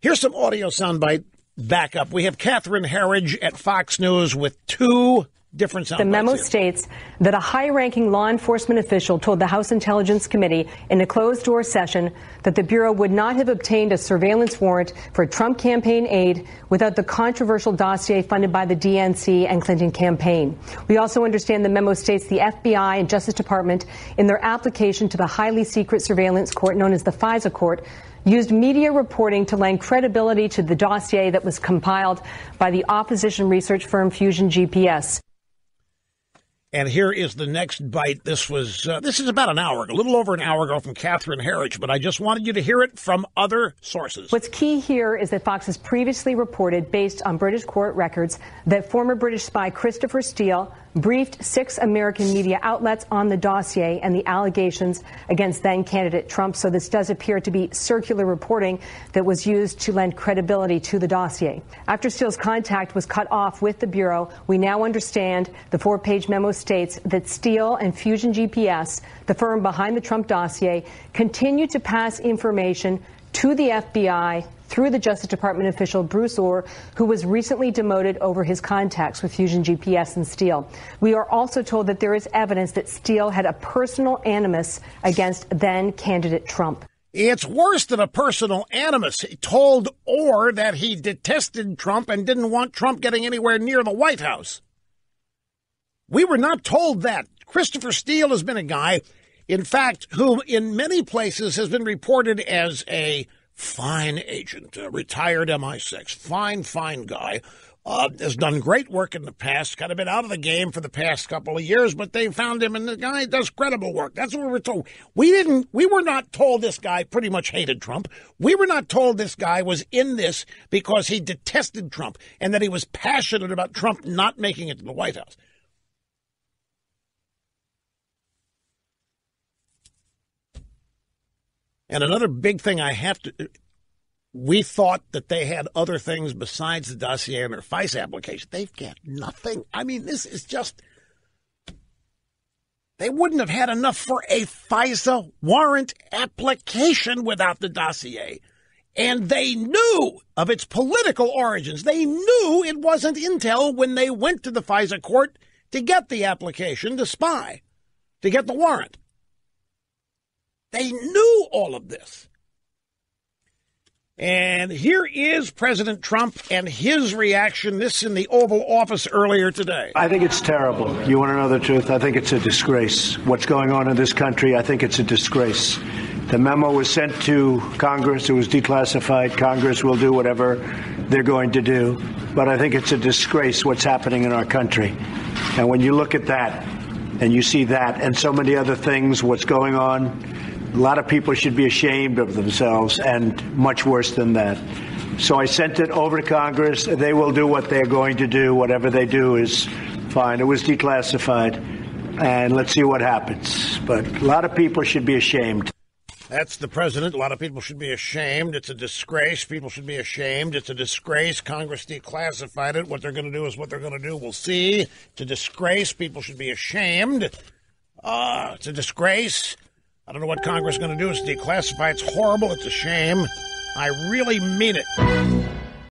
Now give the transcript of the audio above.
Here's some audio soundbite backup. We have Catherine Herridge at Fox News with two different The memo here. states that a high ranking law enforcement official told the House Intelligence Committee in a closed door session that the Bureau would not have obtained a surveillance warrant for Trump campaign aid without the controversial dossier funded by the DNC and Clinton campaign. We also understand the memo states the FBI and Justice Department, in their application to the highly secret surveillance court known as the FISA court, used media reporting to lend credibility to the dossier that was compiled by the opposition research firm Fusion GPS. And here is the next bite. This was uh, this is about an hour, a little over an hour ago from Catherine Herridge, but I just wanted you to hear it from other sources. What's key here is that Fox has previously reported, based on British court records, that former British spy Christopher Steele briefed six American media outlets on the dossier and the allegations against then candidate Trump. So this does appear to be circular reporting that was used to lend credibility to the dossier. After Steele's contact was cut off with the Bureau, we now understand the four page memo states that Steele and Fusion GPS, the firm behind the Trump dossier, continue to pass information to the FBI through the Justice Department official Bruce Ohr, who was recently demoted over his contacts with Fusion GPS and Steele. We are also told that there is evidence that Steele had a personal animus against then candidate Trump. It's worse than a personal animus. He told Ohr that he detested Trump and didn't want Trump getting anywhere near the White House. We were not told that. Christopher Steele has been a guy, in fact, who in many places has been reported as a fine agent, a retired MI6, fine, fine guy. Uh, has done great work in the past, kind of been out of the game for the past couple of years, but they found him, and the guy does credible work. That's what we were told. We didn't, we were not told this guy pretty much hated Trump. We were not told this guy was in this because he detested Trump and that he was passionate about Trump not making it to the White House. And another big thing I have to we thought that they had other things besides the dossier and their FISA application. They've got nothing. I mean, this is just. They wouldn't have had enough for a FISA warrant application without the dossier. And they knew of its political origins. They knew it wasn't intel when they went to the FISA court to get the application to spy, to get the warrant. They knew all of this. And here is President Trump and his reaction. This in the Oval Office earlier today. I think it's terrible. You want to know the truth? I think it's a disgrace. What's going on in this country, I think it's a disgrace. The memo was sent to Congress. It was declassified. Congress will do whatever they're going to do. But I think it's a disgrace what's happening in our country. And when you look at that and you see that and so many other things, what's going on, a lot of people should be ashamed of themselves, and much worse than that. So I sent it over to Congress. They will do what they're going to do. Whatever they do is fine. It was declassified, and let's see what happens. But a lot of people should be ashamed. That's the president. A lot of people should be ashamed. It's a disgrace. People should be ashamed. It's a disgrace. Congress declassified it. What they're going to do is what they're going to do. We'll see. It's a disgrace. People should be ashamed. Uh, it's a disgrace. I don't know what Congress is going to do. It's declassify. It's horrible. It's a shame. I really mean it.